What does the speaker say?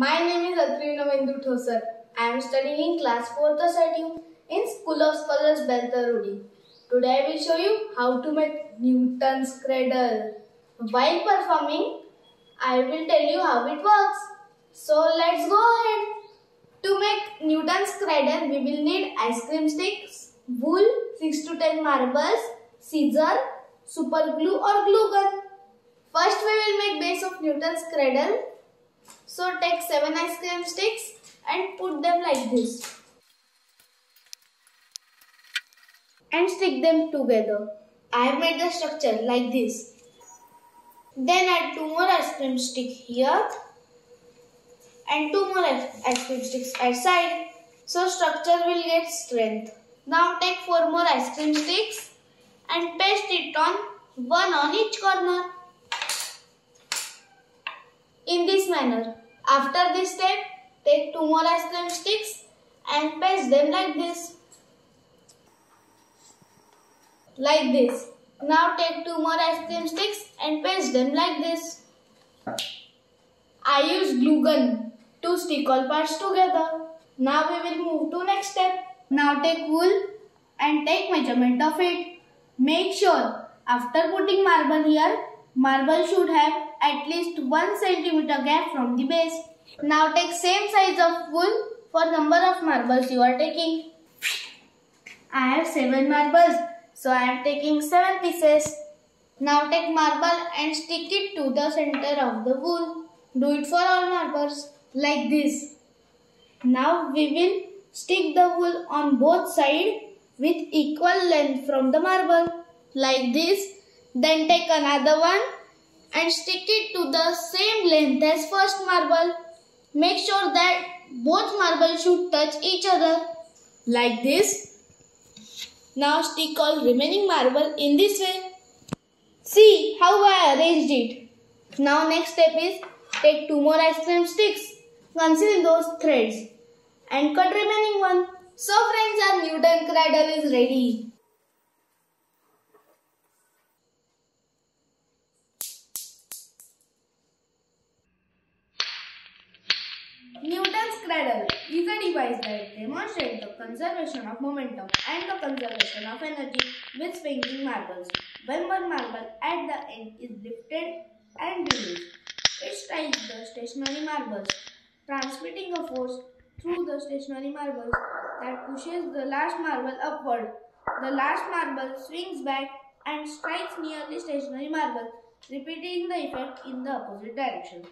My name is Atri Navendu Thosar. I am studying in class 4th SITU in School of Scholars Beltarodi. Today I will show you how to make Newton's cradle. While performing, I will tell you how it works. So let's go ahead. To make Newton's cradle, we will need ice cream sticks, wool, 6 to 10 marbles, scissor, super glue or glue gun. First we will make base of Newton's cradle. So take 7 ice cream sticks and put them like this. And stick them together. I have made the structure like this. Then add 2 more ice cream sticks here and 2 more ice cream sticks at side. So structure will get strength. Now take 4 more ice cream sticks and paste it on one on each corner in this manner. After this step, take two more ice cream sticks and paste them like this. Like this. Now take two more ice cream sticks and paste them like this. I use glue gun to stick all parts together. Now we will move to next step. Now take wool and take measurement of it. Make sure after putting marble here, marble should have at least 1 centimeter gap from the base. Now take same size of wool for number of marbles you are taking. I have 7 marbles, so I am taking 7 pieces. Now take marble and stick it to the center of the wool. Do it for all marbles like this. Now we will stick the wool on both sides with equal length from the marble like this. Then take another one and stick it to the same length as first marble. Make sure that both marbles should touch each other like this. Now stick all remaining marble in this way. See how I arranged it. Now next step is take two more ice cream sticks. Conceal those threads and cut remaining one. So friends our Newton cradle is ready. Newton's cradle is a device that demonstrates the conservation of momentum and the conservation of energy with swinging marbles. When one marble at the end is lifted and released, it strikes the stationary marbles, transmitting a force through the stationary marbles that pushes the last marble upward. The last marble swings back and strikes nearly stationary marble, repeating the effect in the opposite direction.